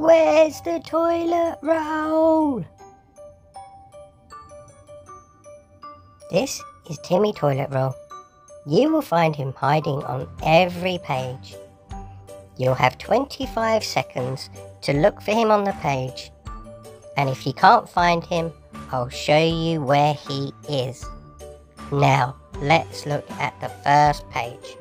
Where's the toilet roll? This is Timmy Toilet Roll. You will find him hiding on every page. You'll have 25 seconds to look for him on the page. And if you can't find him, I'll show you where he is. Now, let's look at the first page.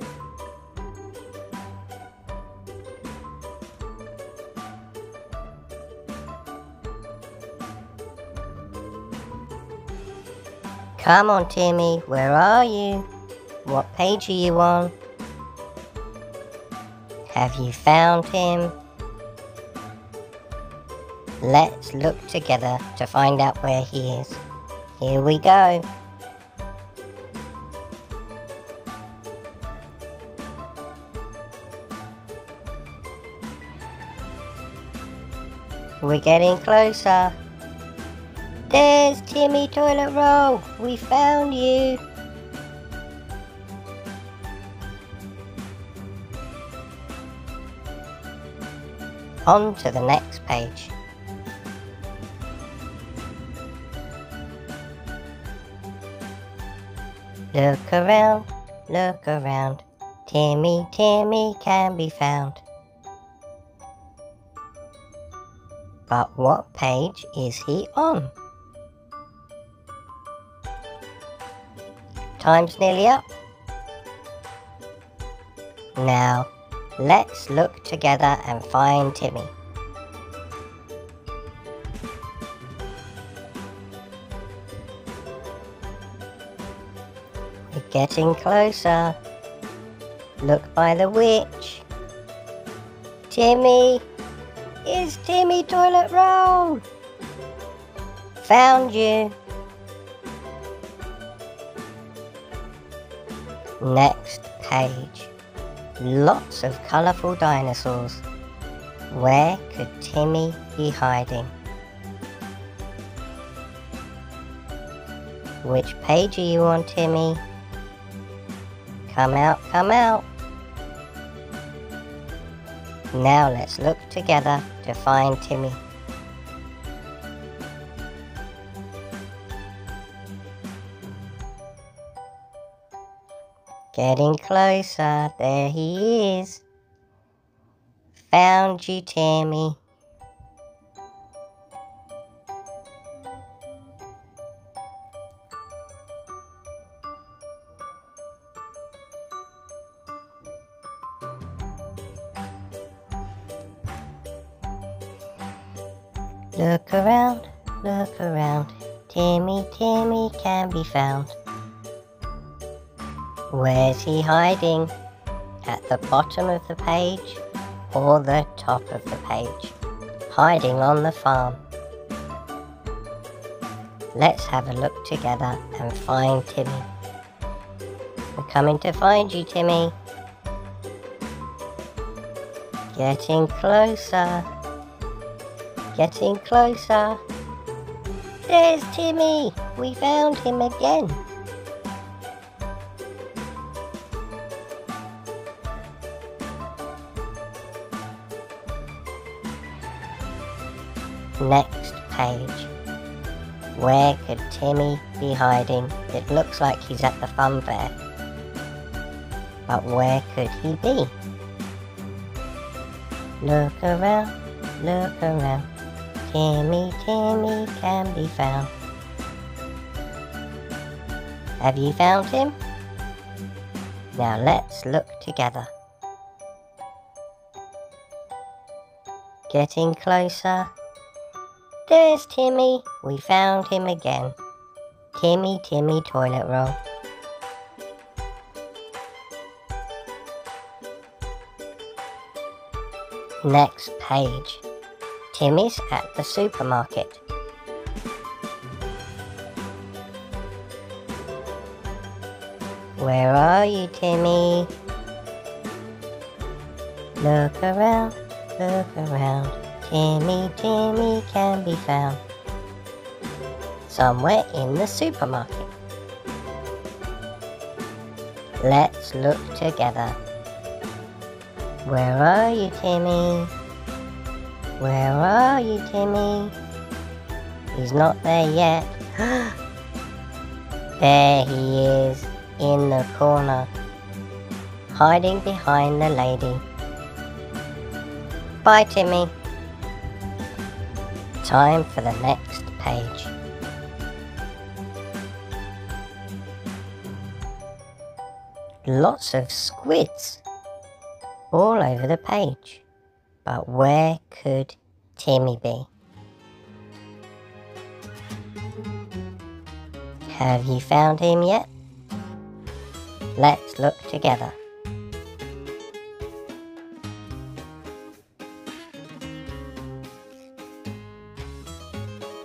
Come on, Timmy, where are you? What page are you on? Have you found him? Let's look together to find out where he is. Here we go. We're getting closer. There's Timmy Toilet Roll. We found you. On to the next page. Look around, look around. Timmy, Timmy can be found. But what page is he on? Time's nearly up. Now, let's look together and find Timmy. We're getting closer. Look by the witch. Timmy! Is Timmy toilet roll? Found you. Next page. Lots of colourful dinosaurs. Where could Timmy be hiding? Which page are you on, Timmy? Come out, come out. Now let's look together to find Timmy. Getting closer, there he is. Found you, Timmy. Look around, look around. Timmy, Timmy can be found. Where's he hiding? At the bottom of the page or the top of the page? Hiding on the farm. Let's have a look together and find Timmy. We're coming to find you, Timmy. Getting closer. Getting closer. There's Timmy. We found him again. Next page. Where could Timmy be hiding? It looks like he's at the fun fair. But where could he be? Look around, look around. Timmy, Timmy can be found. Have you found him? Now let's look together. Getting closer. There's Timmy. We found him again. Timmy, Timmy toilet roll. Next page. Timmy's at the supermarket. Where are you, Timmy? Look around, look around. Timmy, Timmy can be found. Somewhere in the supermarket. Let's look together. Where are you, Timmy? Where are you, Timmy? He's not there yet. there he is, in the corner, hiding behind the lady. Bye, Timmy. Time for the next page. Lots of squids all over the page. But where could Timmy be? Have you found him yet? Let's look together.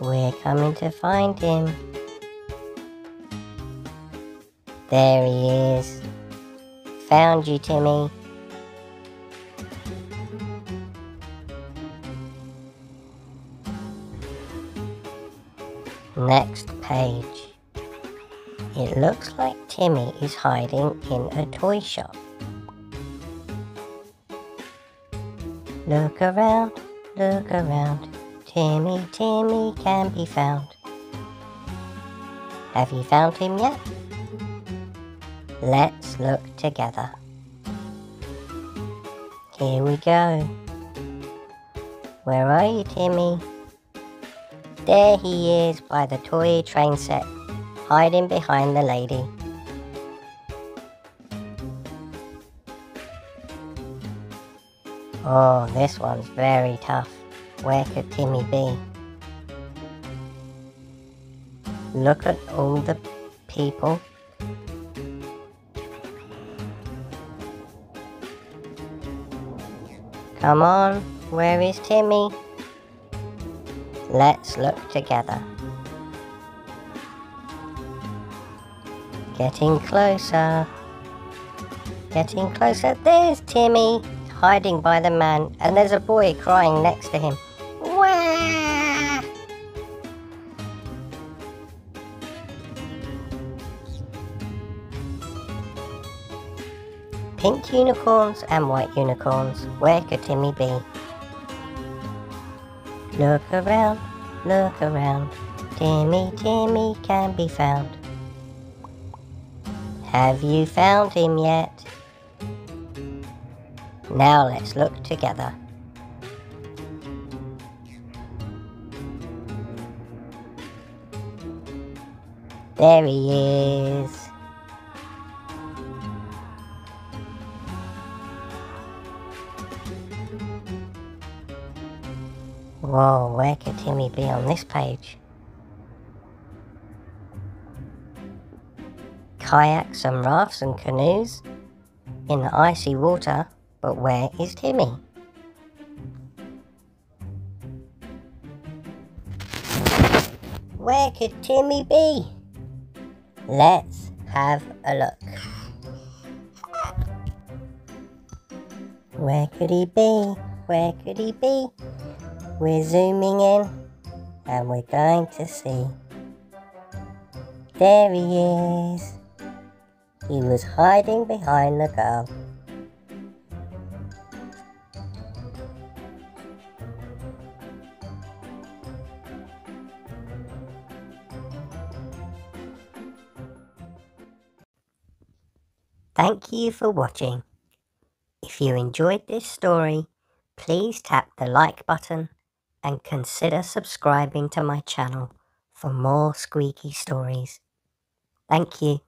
We're coming to find him. There he is. Found you, Timmy. Next page. It looks like Timmy is hiding in a toy shop. Look around, look around. Timmy, Timmy can be found. Have you found him yet? Let's look together. Here we go. Where are you, Timmy? There he is by the toy train set, hiding behind the lady. Oh, this one's very tough. Where could Timmy be? Look at all the people. Come on, where is Timmy? Let's look together. Getting closer. Getting closer. There's Timmy, hiding by the man, and there's a boy crying next to him. Pink unicorns and white unicorns. Where could Timmy be? Look around, look around. Timmy, Timmy can be found. Have you found him yet? Now let's look together. There he is. Whoa, where could Timmy be on this page? Kayaks and rafts and canoes in the icy water, but where is Timmy? Where could Timmy be? Let's have a look. Where could he be? Where could he be? We're zooming in and we're going to see. There he is. He was hiding behind the girl. Thank you for watching. If you enjoyed this story, please tap the like button and consider subscribing to my channel for more squeaky stories. Thank you.